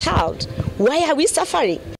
child. Why are we suffering?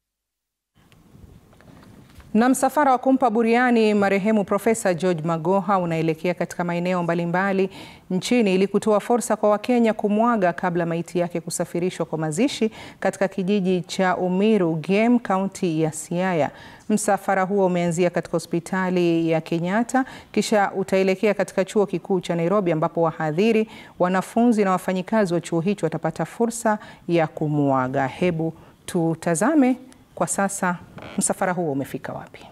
Na msafara wa kumpa buriani marehemu Profesa George Magoha unaelekea katika maeneo mbalimbali nchini ili kutoa fursa kwa Wakenya kumwaga kabla maiti yake kusafirishwa kwa mazishi katika kijiji cha Umiru Game, kaunti ya Siaya. Msafara huo umeanzia katika hospitali ya Kenyatta kisha utaelekea katika chuo kikuu cha Nairobi ambapo wahadhiri, wanafunzi na wafanyikazi wa chuo hicho watapata fursa ya kumwaga. Hebu tutazame kwa sasa msafara huo umefika wapi?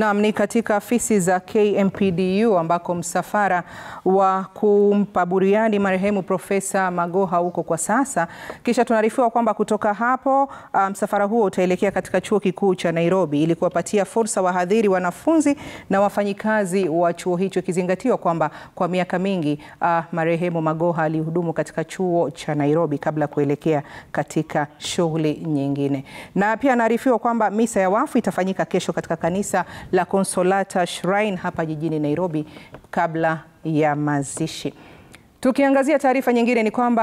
Naam, ni katika afisi za KMPDU ambako msafara wa kumpa buriani marehemu Profesa Magoha huko kwa sasa. Kisha tunaarifiwa kwamba kutoka hapo msafara um, huo utaelekea katika chuo kikuu cha Nairobi ili kuwapatia fursa wahadhiri, wanafunzi na wafanyikazi wa chuo hicho, ikizingatiwa kwamba kwa miaka mingi uh, marehemu Magoha alihudumu katika chuo cha Nairobi kabla ya kuelekea katika shughuli nyingine. Na pia anaarifiwa kwamba misa ya wafu itafanyika kesho katika kanisa la Consolata Shrine hapa jijini Nairobi kabla ya mazishi. Tukiangazia taarifa nyingine ni kwamba